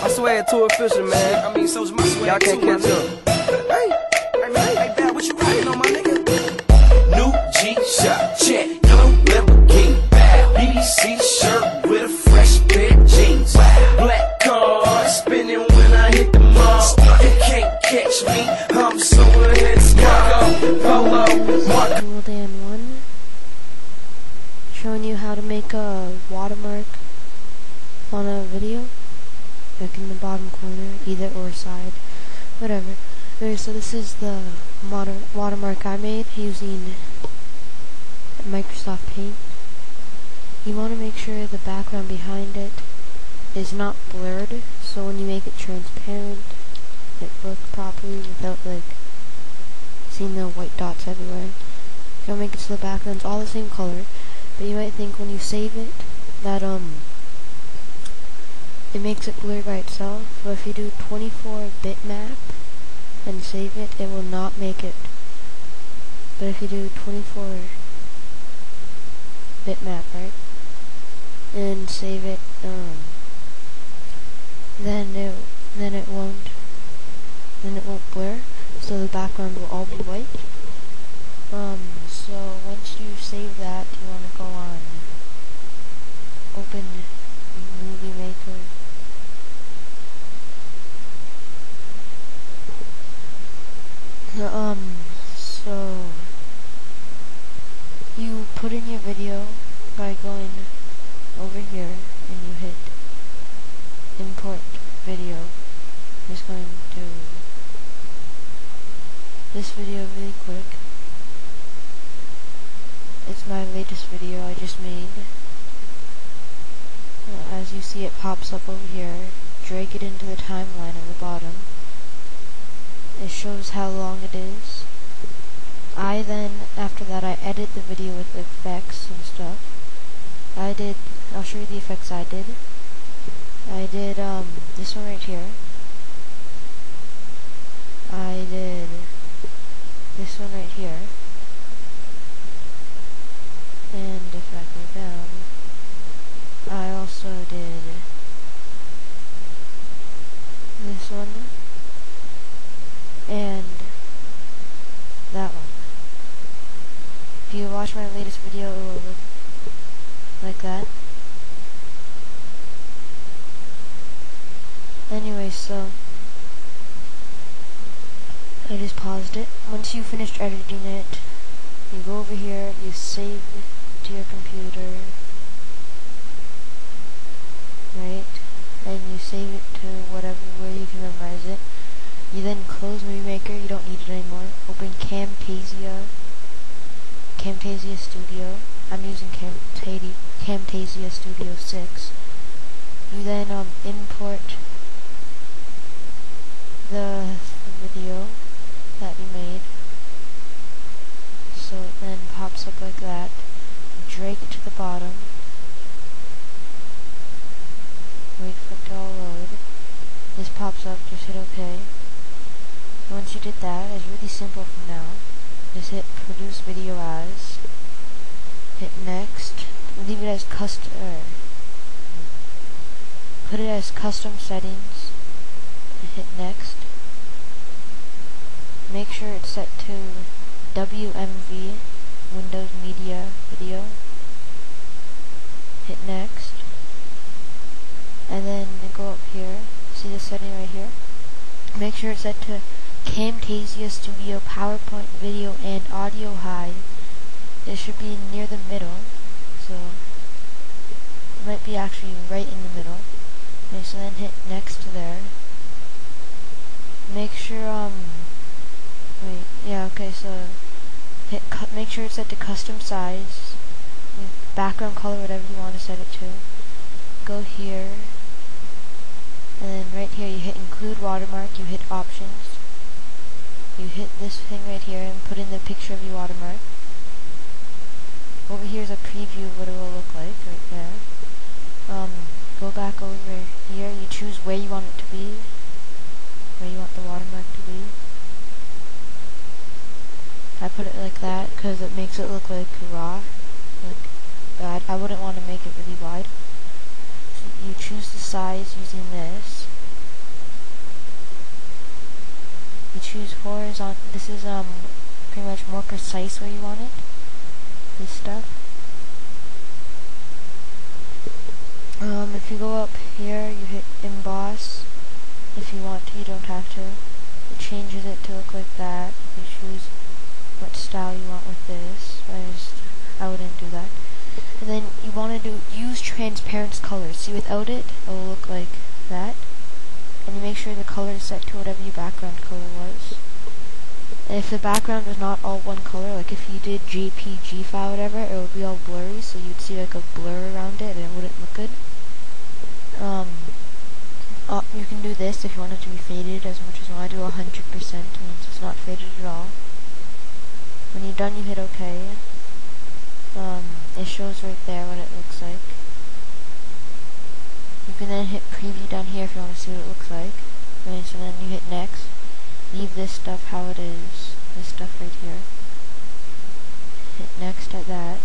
My swag too official, man. I mean, so's my swag Y'all can't catch nigga. up. Hey, hey, man, hey, Bad, what you riding on, my nigga? New G-Shock, check, yellow Lamborghini, BBC shirt with a fresh pair of jeans, black car, spinning when I hit the mall. You can't catch me, I'm so ahead, Marco, Polo, Marco. Dual Dan 1 showing you how to make a watermark on a video like in the bottom corner either or side whatever. Okay so this is the moder watermark I made using Microsoft Paint. You want to make sure the background behind it is not blurred so when you make it transparent it look properly without like seeing the white dots everywhere. You'll make it so the background's all the same color, but you might think when you save it that um it makes it blur by itself. But if you do 24 bitmap and save it, it will not make it. But if you do 24 bitmap, right, and save it, um, then it then it won't then it won't blur. So the background will all be white. Um, so once you save that, you want to go on open movie maker. Um, so you put in your video by going over here and you hit import video. I'm just going to this video really quick. It's my latest video I just made. Uh, as you see it pops up over here. Drag it into the timeline at the bottom. It shows how long it is. I then, after that, I edit the video with effects and stuff. I did, I'll show you the effects I did. I did, um, this one right here. I did this one right here. And if I go down, I also did this one and that one. If you watch my latest video, it will look like that. Anyway, so I just paused it. Once you finished editing it, you go over here, you save it to your computer, right? And you save it to whatever where you can memorize it. You then close Movie Maker, you don't need it anymore. Open Camtasia, Camtasia Studio. I'm using Camtasia, Camtasia Studio 6. You then um, import the, the video that you made. So it then pops up like that. Drag it to the bottom. Wait for it to all load. This pops up, just hit OK. Once you did that, it's really simple from now. Just hit produce video as. Hit next. Leave it as custom. Er, put it as custom settings. Hit next. Make sure it's set to WMV, Windows Media Video. Hit next. And then go up here. See the setting right here? Make sure it's set to Camtasia Studio PowerPoint Video and Audio High. It should be near the middle. So it might be actually right in the middle. Okay, so then hit next there. Make sure um wait, yeah, okay, so hit make sure it's set to custom size. Background color, whatever you want to set it to. Go here and then right here you hit include watermark, you hit options. You hit this thing right here and put in the picture of your watermark. Over here is a preview of what it will look like, right there. Um, go back over here, you choose where you want it to be, like that because it makes it look like raw, like bad. I wouldn't want to make it really wide. So you choose the size using this. You choose horizontal. This is um pretty much more precise where you want it. This stuff. Um, if you go up here, you hit emboss. If you want to, you don't have to. It changes it to look like that. You choose what style you want with this. I just, I wouldn't do that. And then you want to do use transparent colors. See, without it, it will look like that. And you make sure the color is set to whatever your background color was. And if the background was not all one color, like if you did JPG file, whatever, it would be all blurry, so you'd see like a blur around it, and it wouldn't look good. Um, uh, you can do this if you want it to be faded as much as. I do 100%, means it's not faded at all. Done, you hit OK. Um, it shows right there what it looks like. You can then hit preview down here if you want to see what it looks like. Okay, so then you hit next. Leave this stuff how it is. This stuff right here. Hit next at that.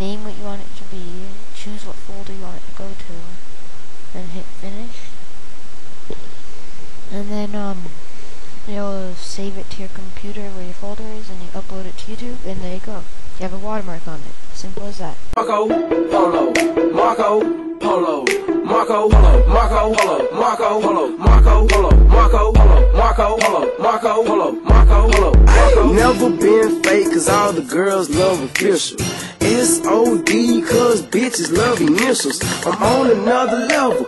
Name what you want it to be. Choose what folder you want it to go to. Then hit finish. And then um you'll save it to your computer where your folder is and you upload it to YouTube and there you go. You have a watermark on it. Simple as that. Marco Polo, Marco Polo, Marco Polo, Marco Polo, Marco Polo, Marco Polo, Marco Polo, Marco Polo, Marco Polo, Marco Polo. I ain't never been fake, cause all the girls love official. S-O-D, cause bitches love initials. I'm on another level.